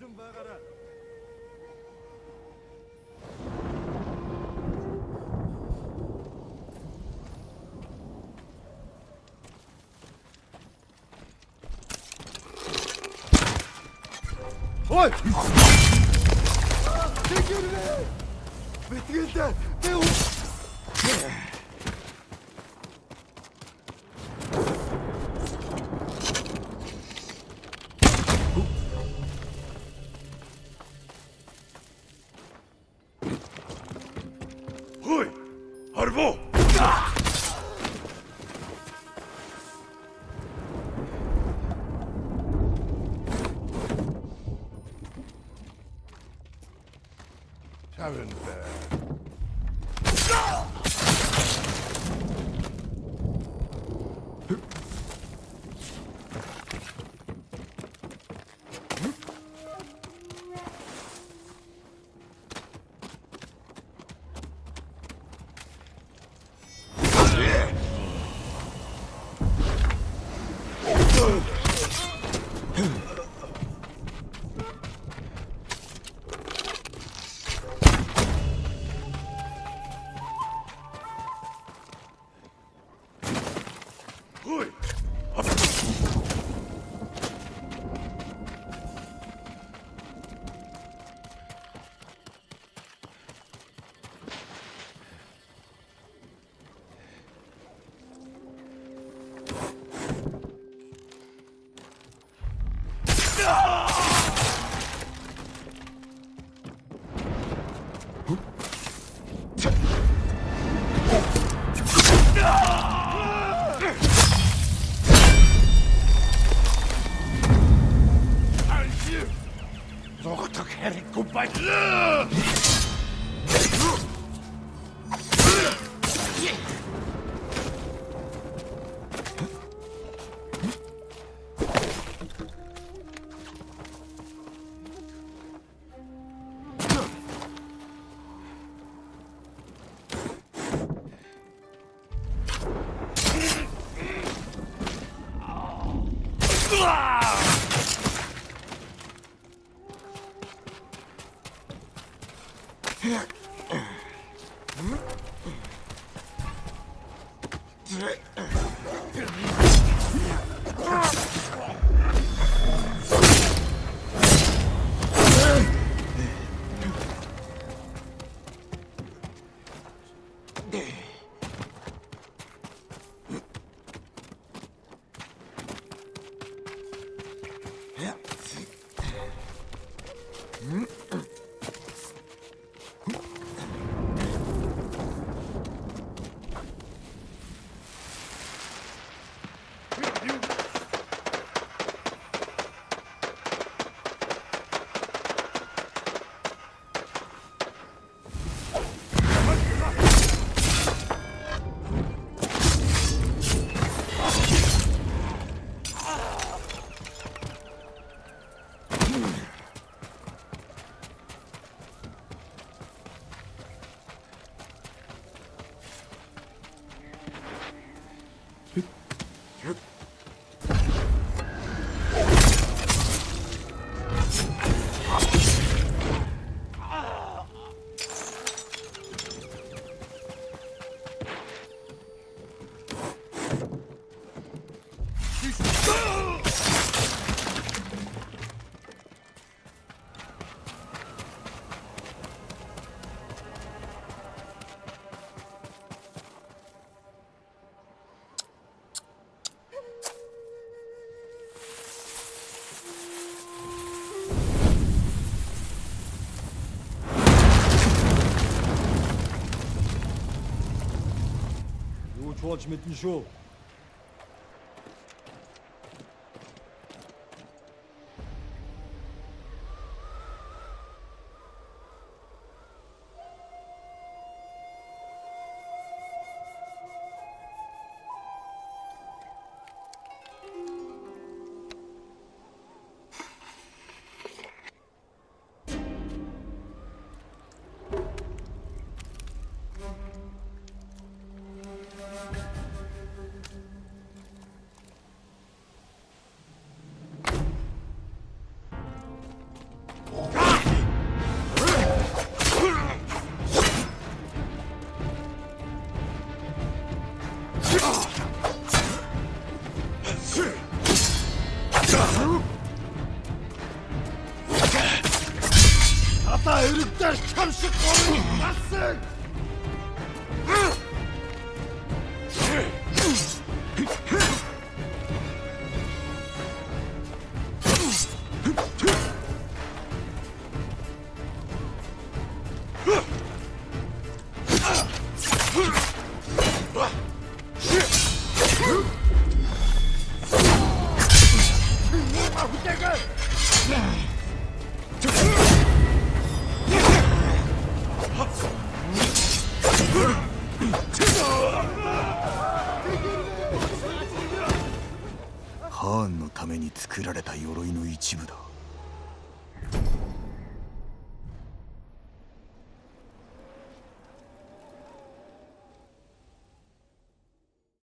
Girdim bağıra. Oy! Çekil be! Bitkilden! Ne o? Sevin be. Herr, kom ah! Bij. George mit dem Show. Ata örükler çamşı koruyun nasıl? ハーンのために作られた鎧の一部だ。